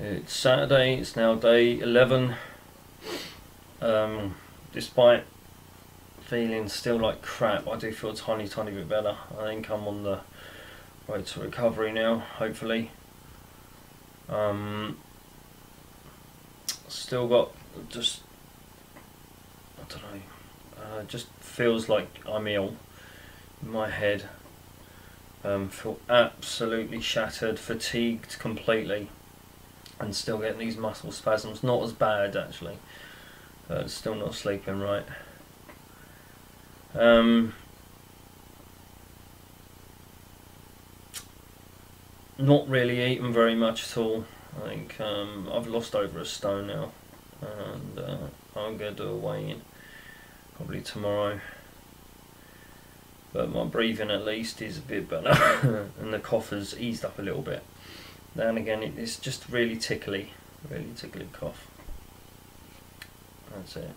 It's Saturday, it's now day 11. Um, despite feeling still like crap, I do feel a tiny, tiny bit better. I think I'm on the road to recovery now, hopefully. Um, still got just, I don't know, uh, just feels like I'm ill in my head. Um, feel absolutely shattered, fatigued completely, and still getting these muscle spasms. Not as bad actually. Uh, still not sleeping right. Um, not really eating very much at all. I think um, I've lost over a stone now, and uh, I'm to do a weigh in probably tomorrow. But my breathing at least is a bit better, and the cough has eased up a little bit. Then again, it's just really tickly, really tickly cough. That's it.